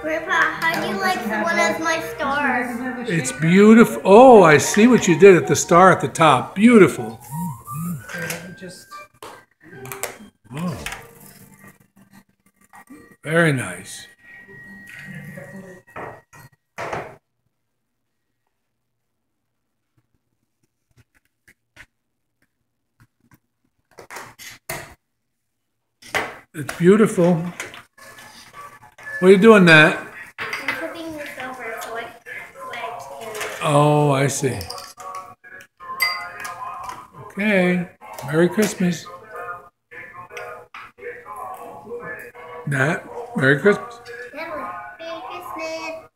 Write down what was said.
Grandpa, how do you like one of my stars? It's beautiful. Oh, I see what you did at the star at the top. Beautiful. Oh. Very nice. It's beautiful. What are you doing, Nat? I'm flipping this over so I, so I can. Oh, I see. Okay. Merry Christmas. Nat, Merry Christmas. Merry Christmas.